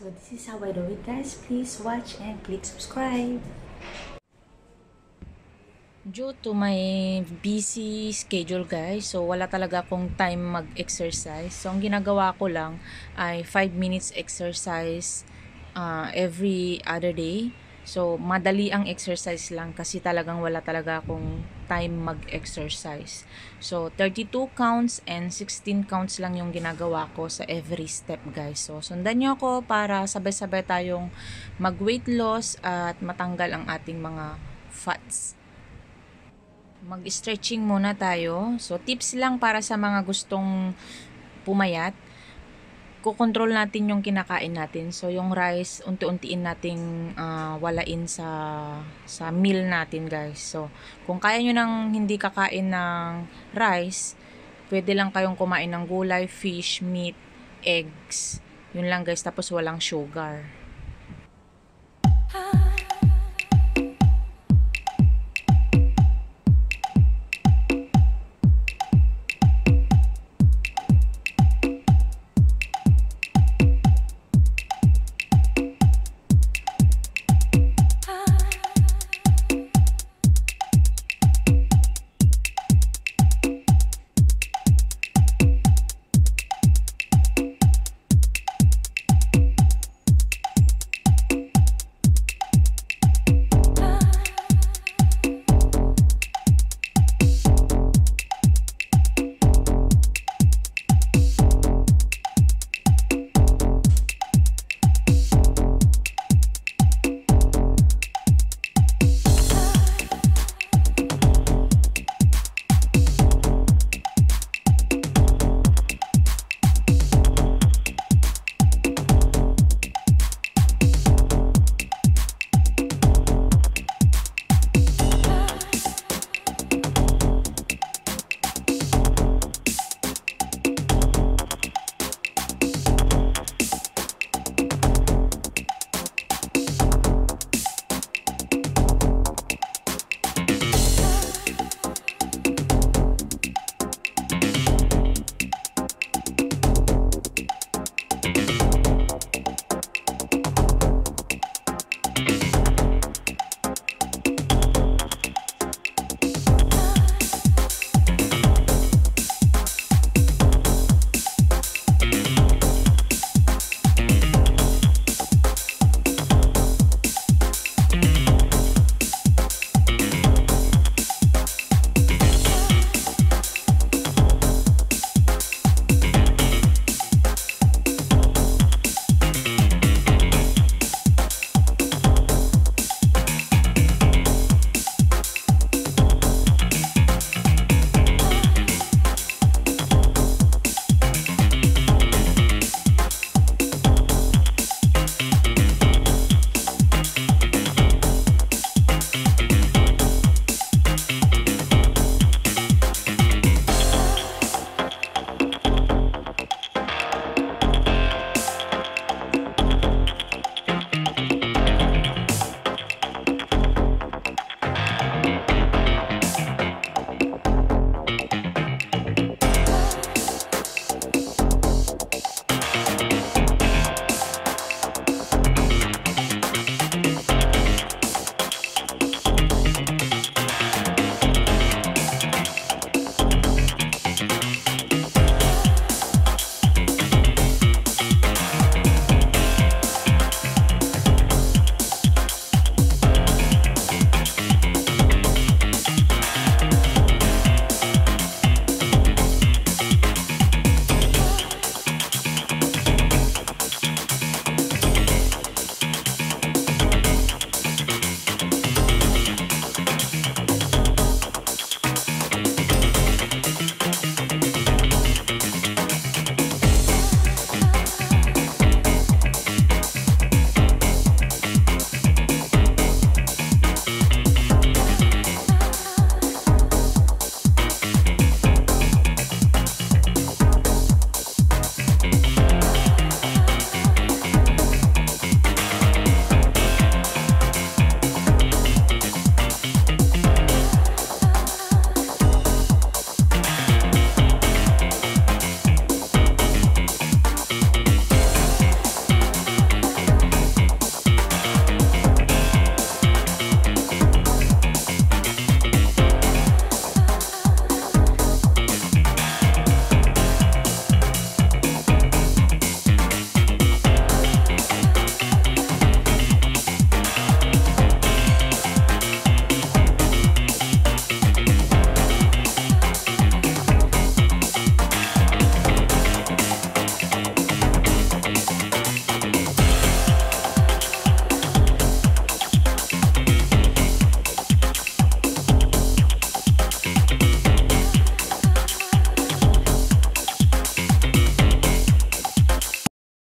how I do it guys. Please watch and click subscribe. Due to my busy schedule guys, so wala talaga akong time mag-exercise. So ang ginagawa ko lang ay 5 minutes exercise uh, every other day. So madali ang exercise lang kasi talagang wala talaga akong time mag-exercise. So 32 counts and 16 counts lang yung ginagawa ko sa every step guys. So sundan nyo ako para sabay-sabay tayong mag-weight loss at matanggal ang ating mga fats mag-stretching muna tayo. So, tips lang para sa mga gustong pumayat. Kukontrol natin yung kinakain natin. So, yung rice, unti-untiin nating uh, walain sa, sa meal natin, guys. So, kung kaya nyo nang hindi kakain ng rice, pwede lang kayong kumain ng gulay, fish, meat, eggs. Yun lang, guys. Tapos, walang sugar. Ah.